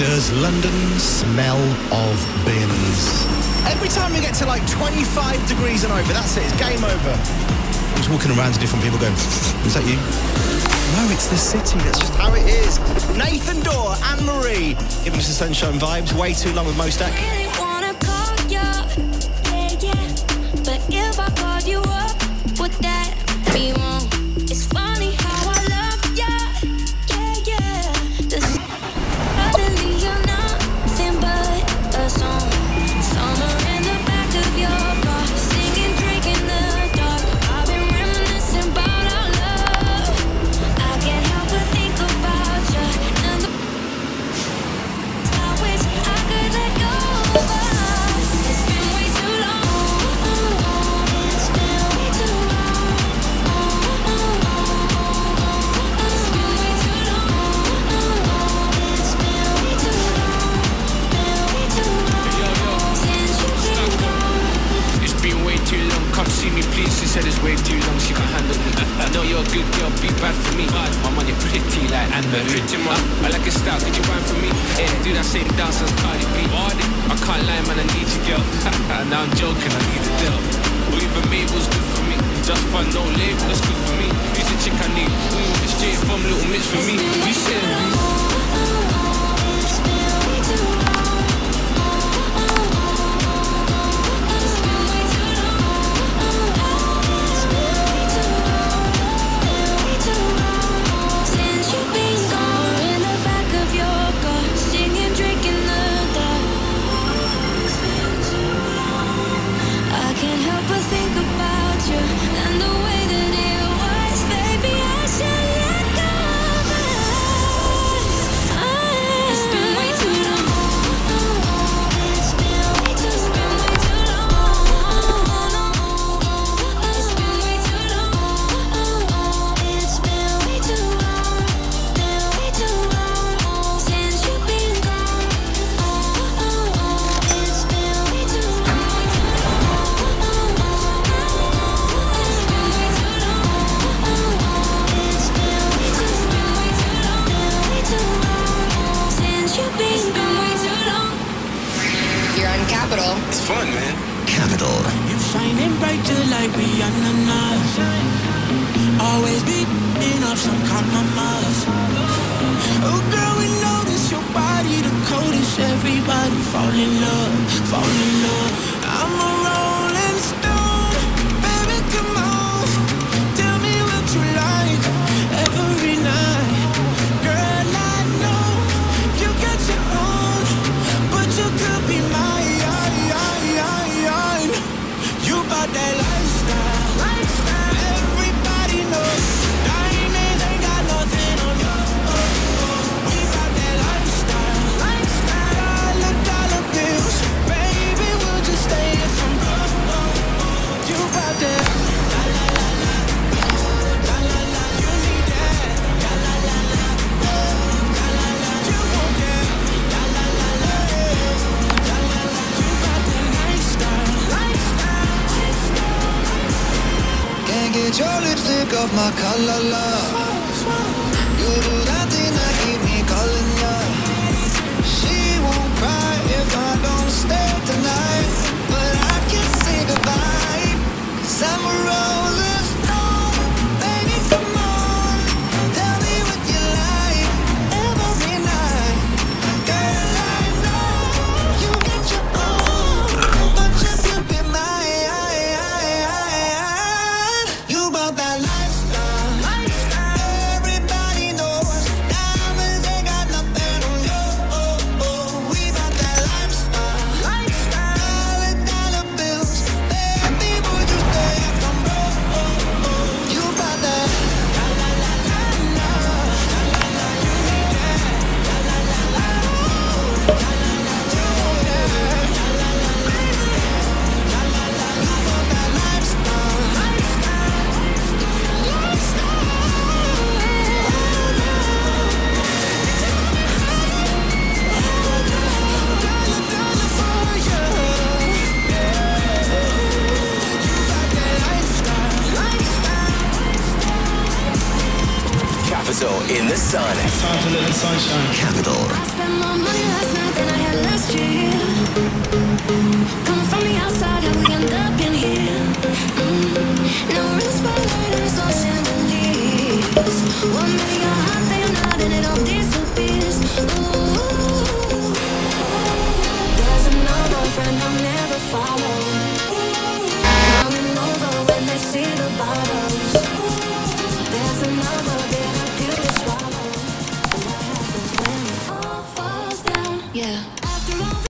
does London smell of bins? Every time we get to like 25 degrees and over, that's it, it's game over. I'm just walking around to different people going, is that you? No, it's the city, that's just how it is. Nathan Dawe, Anne-Marie, giving us the sunshine vibes, way too long with MoStack. too long, she can't handle me. I know you're a good girl, be bad for me. My money pretty like Amber. Pretty much, I like a style, could you find for me? Yeah, do that same dance as Cardi B. I can't lie, man, I need you, girl. now I'm joking, I need a deal. Or even Mabel's good for me. Just fun, no label, that's good for me. Who's the chick I need? Ooh, it's Jay from Little Mix for me. We share. fall in love, fall in love. I'm a with your lipstick off my color love. You do that thing that keep me calling. Capital in the sun. It's time for a little sunshine. Capital. I spent more money last night than I had last year. Coming from the outside, how we end up in here. Mm. Now we're in the spotlight and it's all chandeliers. One minute you're hot, then you're not, and it all disappears. Ooh,